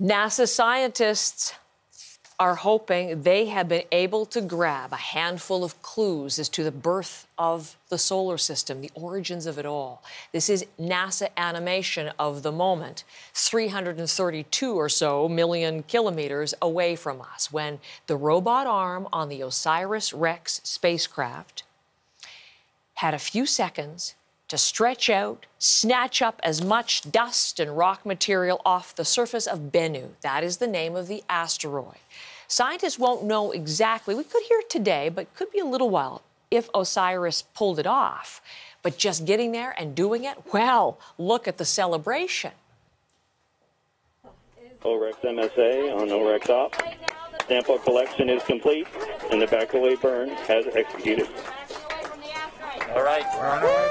NASA scientists are hoping they have been able to grab a handful of clues as to the birth of the solar system, the origins of it all. This is NASA animation of the moment, 332 or so million kilometers away from us, when the robot arm on the OSIRIS REx spacecraft had a few seconds to stretch out, snatch up as much dust and rock material off the surface of Bennu. That is the name of the asteroid. Scientists won't know exactly, we could hear today, but could be a little while if OSIRIS pulled it off. But just getting there and doing it, well, look at the celebration. OREX MSA on OREX op. Sample collection is complete, and the back-away burn has executed. All right, we're on our way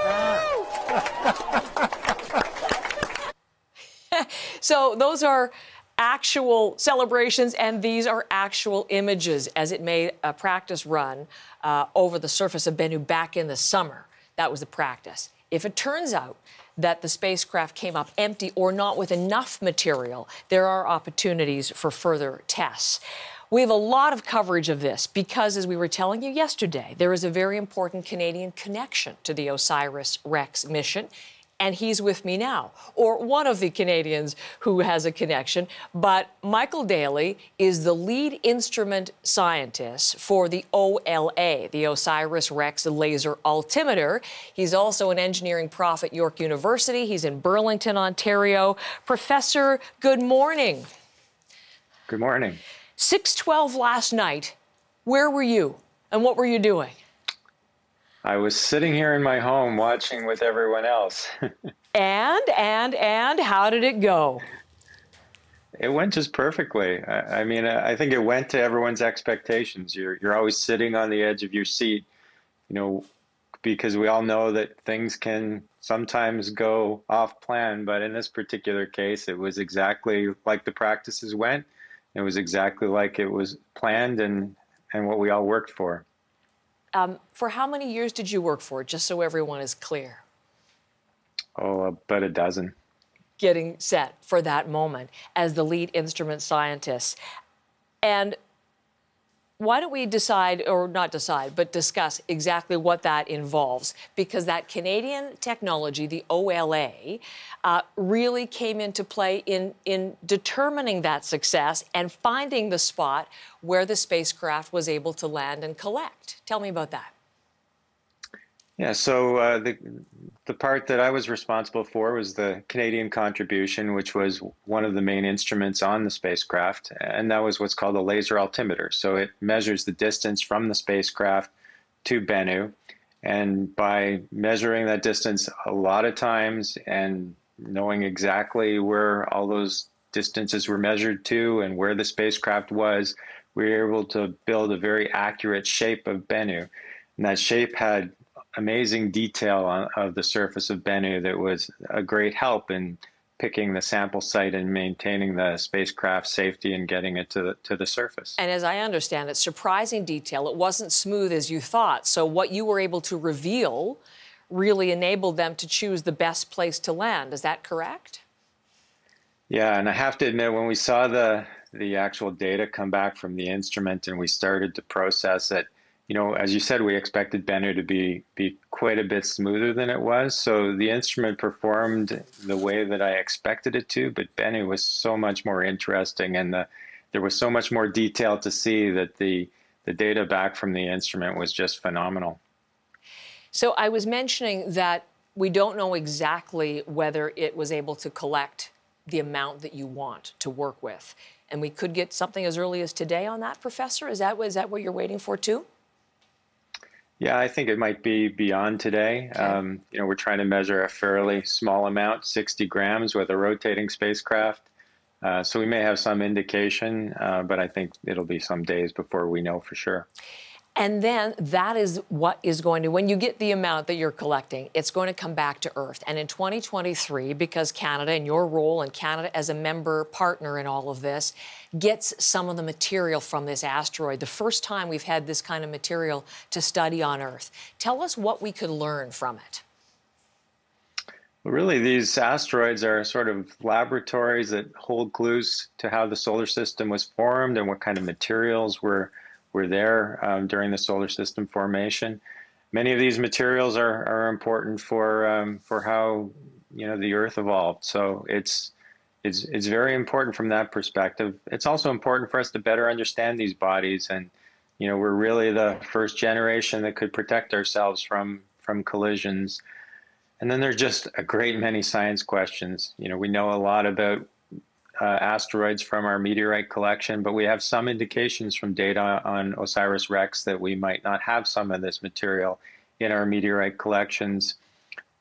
so those are actual celebrations, and these are actual images as it made a practice run uh, over the surface of Bennu back in the summer. That was the practice. If it turns out that the spacecraft came up empty or not with enough material, there are opportunities for further tests. We have a lot of coverage of this because, as we were telling you yesterday, there is a very important Canadian connection to the OSIRIS REx mission and he's with me now, or one of the Canadians who has a connection. But Michael Daly is the lead instrument scientist for the OLA, the OSIRIS REx laser altimeter. He's also an engineering prof at York University. He's in Burlington, Ontario. Professor, good morning. Good morning. 612 last night. Where were you and what were you doing? I was sitting here in my home watching with everyone else. and, and, and, how did it go? It went just perfectly. I, I, mean, uh, I think it went to everyone's expectations. You're, you're always sitting on the edge of your seat, you know, because we all know that things can sometimes go off plan. But in this particular case, it was exactly like the practices went. It was exactly like it was planned and, and what we all worked for. Um, for how many years did you work for, just so everyone is clear? Oh, about a dozen. Getting set for that moment as the lead instrument scientist. And why don't we decide, or not decide, but discuss exactly what that involves? Because that Canadian technology, the OLA, uh, really came into play in, in determining that success and finding the spot where the spacecraft was able to land and collect. Tell me about that. Yeah, so uh, the the part that I was responsible for was the Canadian contribution, which was one of the main instruments on the spacecraft, and that was what's called a laser altimeter. So it measures the distance from the spacecraft to Bennu, and by measuring that distance a lot of times and knowing exactly where all those distances were measured to and where the spacecraft was, we were able to build a very accurate shape of Bennu. And that shape had amazing detail on, of the surface of Bennu that was a great help in picking the sample site and maintaining the spacecraft safety and getting it to the, to the surface. And as I understand it, surprising detail. It wasn't smooth as you thought. So what you were able to reveal really enabled them to choose the best place to land. Is that correct? Yeah, and I have to admit, when we saw the the actual data come back from the instrument and we started to process it, you know, as you said, we expected Bennu to be be quite a bit smoother than it was. So the instrument performed the way that I expected it to, but Bennu was so much more interesting, and the, there was so much more detail to see that the the data back from the instrument was just phenomenal. So I was mentioning that we don't know exactly whether it was able to collect the amount that you want to work with. And we could get something as early as today on that, Professor? Is that, is that what you're waiting for, too? Yeah, I think it might be beyond today. Okay. Um, you know, we're trying to measure a fairly small amount, 60 grams, with a rotating spacecraft. Uh, so we may have some indication, uh, but I think it'll be some days before we know for sure. And then that is what is going to, when you get the amount that you're collecting, it's going to come back to Earth. And in 2023, because Canada and your role and Canada as a member partner in all of this gets some of the material from this asteroid, the first time we've had this kind of material to study on Earth. Tell us what we could learn from it. Really, these asteroids are sort of laboratories that hold clues to how the solar system was formed and what kind of materials were were there um, during the solar system formation. Many of these materials are, are important for um, for how you know the Earth evolved. So it's it's it's very important from that perspective. It's also important for us to better understand these bodies, and you know we're really the first generation that could protect ourselves from from collisions. And then there's just a great many science questions. You know, we know a lot about uh, asteroids from our meteorite collection, but we have some indications from data on OSIRIS-REx that we might not have some of this material in our meteorite collections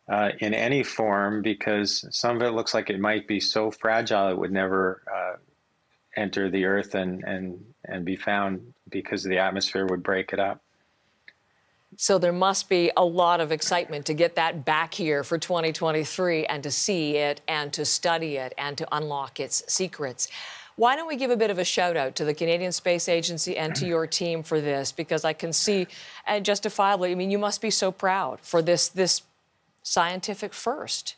uh, in any form because some of it looks like it might be so fragile it would never uh, enter the earth and, and, and be found because the atmosphere would break it up. So there must be a lot of excitement to get that back here for 2023 and to see it and to study it and to unlock its secrets. Why don't we give a bit of a shout out to the Canadian Space Agency and to your team for this? Because I can see, and justifiably, I mean, you must be so proud for this this scientific first.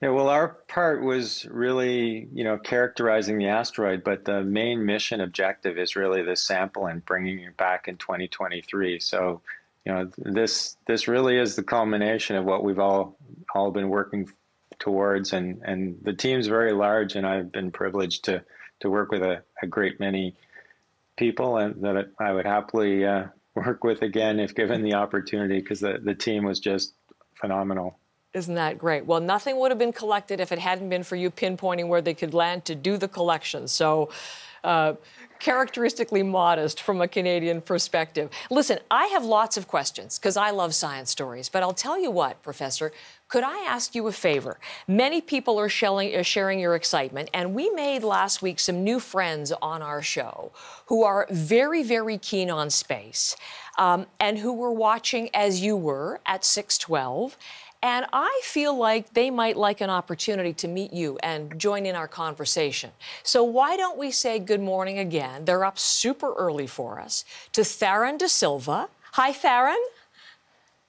Yeah, well, our part was really, you know, characterizing the asteroid, but the main mission objective is really the sample and bringing it back in 2023. So, you know, this this really is the culmination of what we've all all been working towards, and and the team's very large, and I've been privileged to to work with a, a great many people, and that I would happily uh, work with again if given the opportunity, because the the team was just phenomenal. Isn't that great? Well, nothing would have been collected if it hadn't been for you pinpointing where they could land to do the collection. So, uh, characteristically modest from a Canadian perspective. Listen, I have lots of questions because I love science stories, but I'll tell you what, Professor, could I ask you a favor? Many people are sharing, sharing, your excitement, and we made last week some new friends on our show who are very, very keen on space um, and who were watching as you were at 612 and I feel like they might like an opportunity to meet you and join in our conversation. So why don't we say good morning again? They're up super early for us to Theron De Silva. Hi, Theron.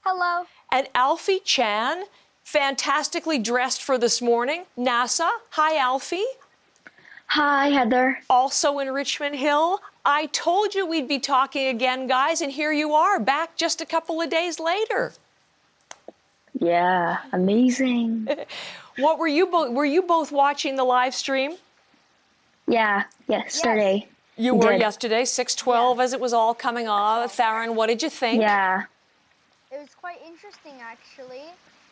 Hello. And Alfie Chan, fantastically dressed for this morning. NASA. Hi, Alfie. Hi, Heather. Also in Richmond Hill. I told you we'd be talking again, guys, and here you are, back just a couple of days later. Yeah, amazing. what were you both? Were you both watching the live stream? Yeah, yesterday. Yes. You were did. yesterday, six twelve, yeah. as it was all coming off. Theron, what did you think? Yeah. It was quite interesting, actually.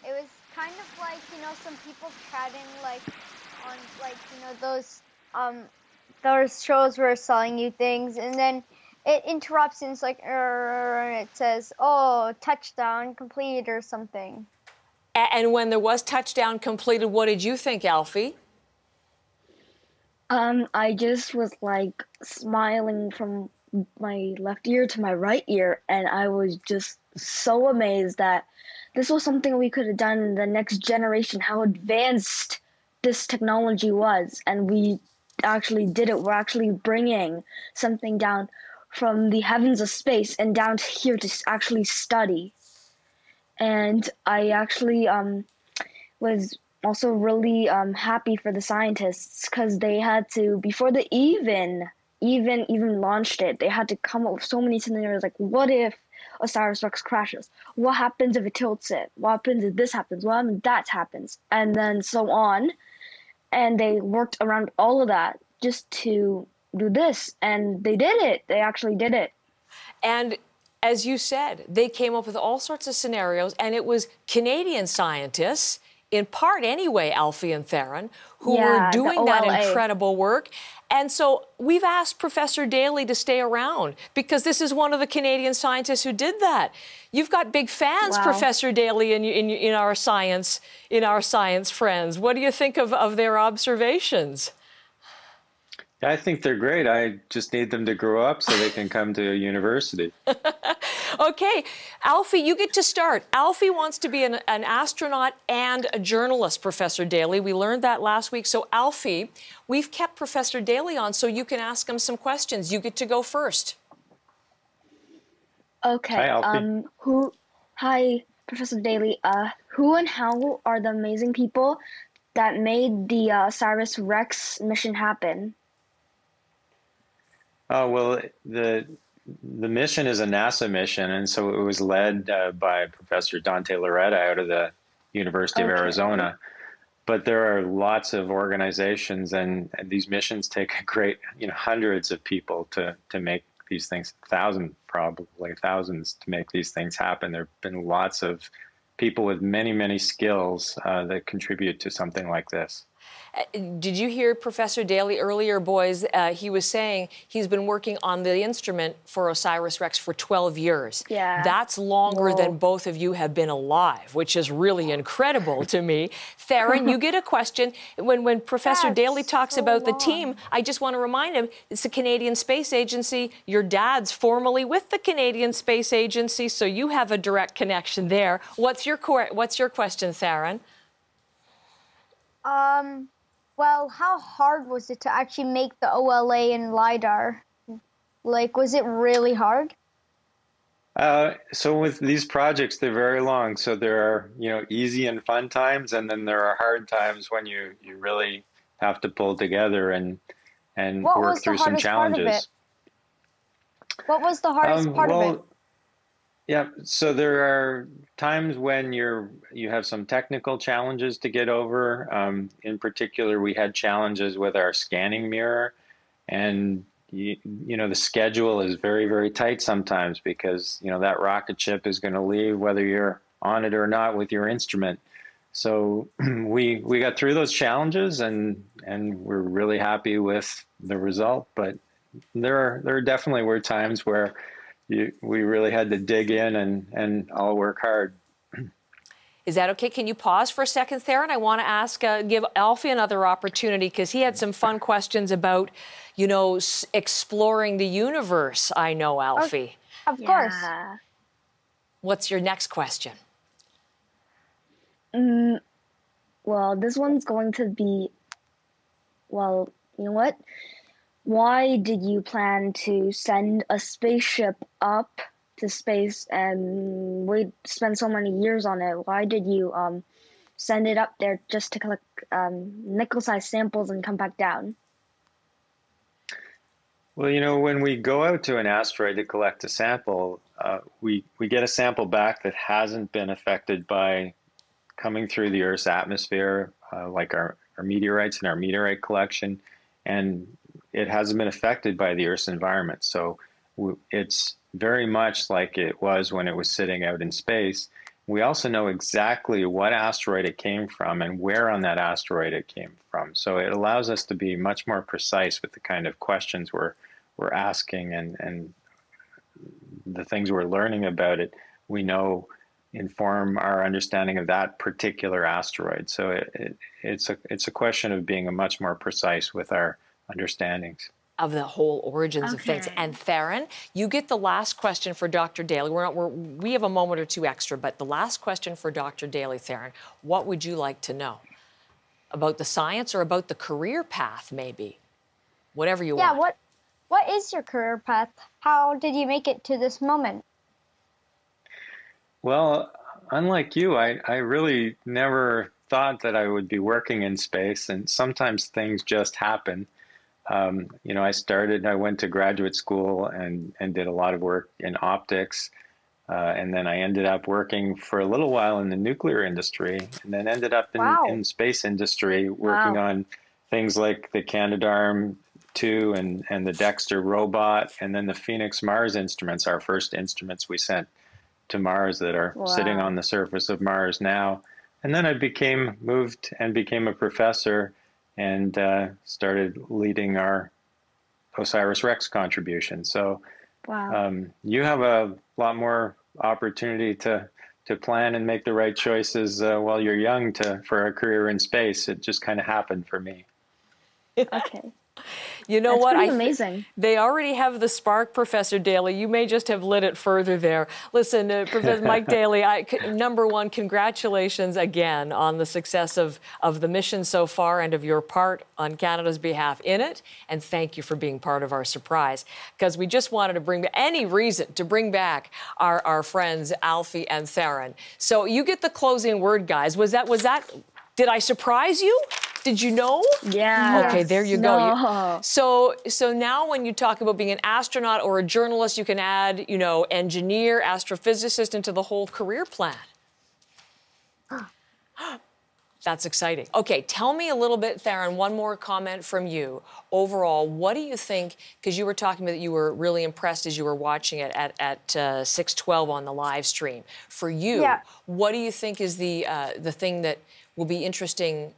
It was kind of like you know some people chatting like on like you know those um those shows were selling you things, and then it interrupts and it's like and it says oh touchdown completed or something and when there was touchdown completed, what did you think, Alfie? Um, I just was like smiling from my left ear to my right ear, and I was just so amazed that this was something we could have done in the next generation, how advanced this technology was, and we actually did it. We're actually bringing something down from the heavens of space and down to here to actually study and I actually um, was also really um, happy for the scientists because they had to before they even even even launched it they had to come up with so many scenarios like what if OSIRIS-REx crashes? What happens if it tilts it? What happens if this happens? What happens if that happens? And then so on. And they worked around all of that just to do this and they did it. They actually did it. And as you said, they came up with all sorts of scenarios, and it was Canadian scientists, in part anyway, Alfie and Theron, who yeah, were doing that incredible work. And so we've asked Professor Daly to stay around because this is one of the Canadian scientists who did that. You've got big fans, wow. Professor Daly, in, in, in, our science, in our science friends. What do you think of, of their observations? I think they're great. I just need them to grow up so they can come to a university. okay, Alfie, you get to start. Alfie wants to be an, an, astronaut and a journalist, Professor Daly. We learned that last week. So, Alfie, we've kept Professor Daly on so you can ask him some questions. You get to go first. Okay. Hi, Alfie. Um, who? Hi, Professor Daly. Uh, who and how are the amazing people that made the uh, OSIRIS-REx mission happen? Oh well, the the mission is a NASA mission, and so it was led uh, by Professor Dante Lauretta out of the University okay. of Arizona. But there are lots of organizations, and, and, these missions take a great, you know, hundreds of people to to make these things, thousands probably thousands to make these things happen. There have been lots of people with many, many skills uh, that contribute to something like this. Uh, did you hear Professor Daly earlier, boys? Uh, he was saying he's been working on the instrument for OSIRIS REx for 12 years. Yeah. That's longer Whoa. than both of you have been alive, which is really incredible to me. Theron, you get a question. When, when Professor That's Daly talks so about long. the team, I just want to remind him it's the Canadian Space Agency. Your dad's formerly with the Canadian Space Agency, so you have a direct connection there. What's your, what's your question, Theron? Um, well, how hard was it to actually make the OLA and LiDAR? Like, was it really hard? Uh, so with these projects, they're very long. So there are, you know, easy and fun times, and then there are hard times when you, you really have to pull together and and what work through some challenges. What was the hardest um, part well, of it? Yeah, so there are times when you're you have some technical challenges to get over. Um, in particular, we had challenges with our scanning mirror, and you, you know the schedule is very very tight sometimes because you know that rocket ship is going to leave whether you're on it or not with your instrument. So we we got through those challenges and and we're really happy with the result. But there are there definitely were times where you, we really had to dig in and, and all work hard. Is that okay? Can you pause for a second, Theron? I want to ask, uh, give Alfie another opportunity because he had some fun questions about, you know, s- exploring the universe. I know, Alfie. Of, of course. What's your next question? Mm, well, this one's going to be, well, you know what? Why did you plan to send a spaceship up to space and wait spend so many years on it? Why did you um, send it up there just to collect um, nickel-sized samples and come back down? Well, you know, when we go out to an asteroid to collect a sample, uh, we we get a sample back that hasn't been affected by coming through the Earth's atmosphere, uh, like our, our meteorites in our meteorite collection, and it hasn't been affected by the Earth's environment. So it's very much like it was when it was sitting out in space. We also know exactly what asteroid it came from and where on that asteroid it came from. So it allows us to be much more precise with the kind of questions we're we're asking and and the things we're learning about it. We know inform our understanding of that particular asteroid. So it, it, it's a it's a question of being a much more precise with our understandings of the whole origins okay. of things. And Theron, you get the last question for Dr. Daly. We're not, we're, we have a moment or two extra, but the last question for Dr. Daly, Theron, what would you like to know about the science or about the career path, maybe? Whatever you yeah, want. Yeah, what what is your career path? How did you make it to this moment? Well, unlike you, I, I really never thought that I would be working in space, and sometimes things just happen um, you know, I started, I went to graduate school and, and did a lot of work in optics. Uh, and then I ended up working for a little while in the nuclear industry and then ended up in, wow. in space industry working wow. on things like the Canadarm 2 and, and the Dextre robot and then the Phoenix Mars instruments, our first instruments we sent to Mars that are wow. sitting on the surface of Mars now. And then I became moved and became a professor and uh, started leading our Osiris Rex contribution. So wow. um, you have a lot more opportunity to to plan and make the right choices uh, while you're young to for a career in space. It just kind of happened for me. okay. You know That's what? pretty I- amazing. They already have the spark, Professor Daly. You may just have lit it further there. Listen, uh, Professor Mike Daly, I, c- number one, congratulations again on the success of, of the mission so far and of your part on Canada's behalf in it. And thank you for being part of our surprise. Because we just wanted to bring any reason to bring back our, our friends Alfie and Theron. So you get the closing word, guys. Was that was that? Did I surprise you? Did you know? Yeah. Okay, there you go. You- so, so now when you talk about being an astronaut or a journalist, you can add, you know, engineer, astrophysicist into the whole career plan. That's exciting. Okay, tell me a little bit, Theron, one more comment from you. Overall, what do you think? Because you were talking about that you were really impressed as you were watching it at, at uh, 612 on the live stream. For you, Yeah. what do you think is the, uh, the thing that will be interesting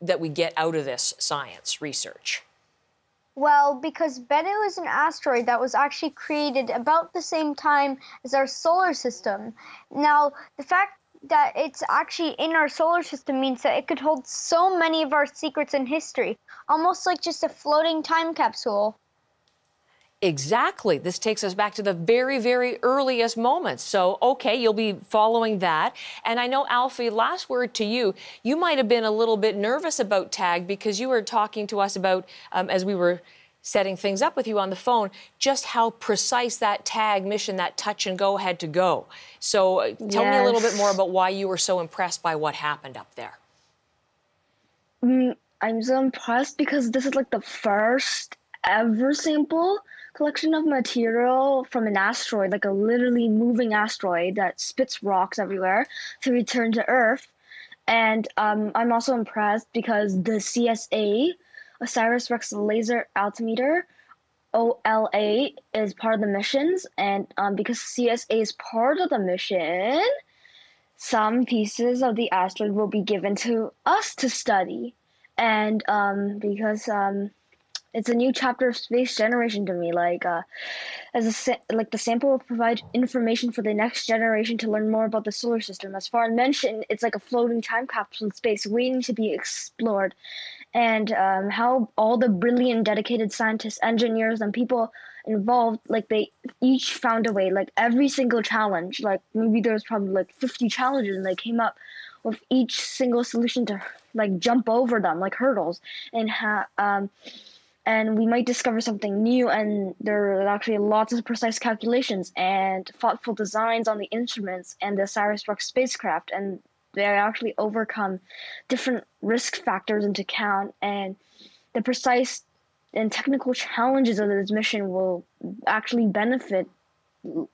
that we get out of this science research? Well, because Bennu is an asteroid that was actually created about the same time as our solar system. Now, the fact that it's actually in our solar system means that it could hold so many of our secrets in history, almost like just a floating time capsule. Exactly. This takes us back to the very, very earliest moments. So, okay, you'll be following that. And I know, Alfie, last word to you. You might have been a little bit nervous about TAG because you were talking to us about, um, as we were setting things up with you on the phone, just how precise that TAG mission, that touch and go had to go. So, uh, tell me a little bit more about why you were so impressed by what happened up there. I'm so impressed because this is like the first ever sample collection of material from an asteroid, like a literally moving asteroid that spits rocks everywhere to return to Earth. And um, I'm also impressed because the CSA, Osiris Rex Laser Altimeter, OLA, is part of the missions. And um, because CSA is part of the mission, some pieces of the asteroid will be given to us to study and um, because um, it's a new chapter of space generation to me. Like, uh, as a sa- like the sample will provide information for the next generation to learn more about the solar system. As far as mentioned, it's like a floating time capsule in space, waiting to be explored. And um, how all the brilliant, dedicated scientists, engineers, and people involved, like they each found a way. Like every single challenge, like maybe there was probably like fifty challenges, and they came up with each single solution to like jump over them like hurdles and ha- um and we might discover something new and there are actually lots of precise calculations and thoughtful designs on the instruments and the OSIRIS-REx spacecraft and they actually overcome different risk factors into account and the precise and technical challenges of this mission will actually benefit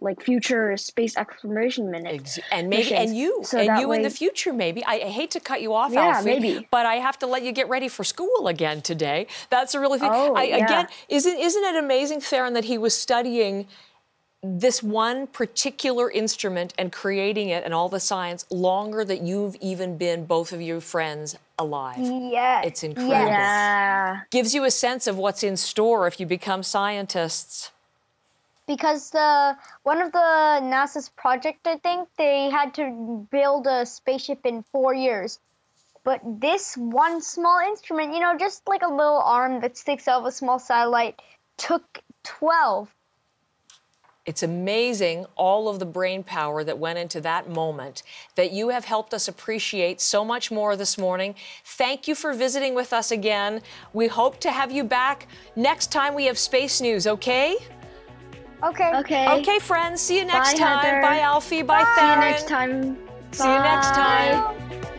like future space exploration minutes. Ex- and maybe and you So and you in the future maybe I, I hate to cut you off Yeah, Alfie, maybe. but i have to let you get ready for school again today that's a really thing Oh, I, yeah. again isn't isn't it amazing theron that he was studying this one particular instrument and creating it and all the science longer that you've even been both of you friends alive Yeah. It's incredible. Yeah. gives you a sense of what's in store if you become scientists because the one of the NASA's project, I think they had to build a spaceship in four years. But this one small instrument, you know, just like a little arm that sticks out of a small satellite, took 12. It's amazing all of the brain power that went into that moment that you have helped us appreciate so much more this morning. Thank you for visiting with us again. We hope to have you back next time we have space news, okay? Okay. Okay. Okay, friends, see you next Bye, time. Heather. Bye, Alfie. Bye, See you next time. See you next Bye. time.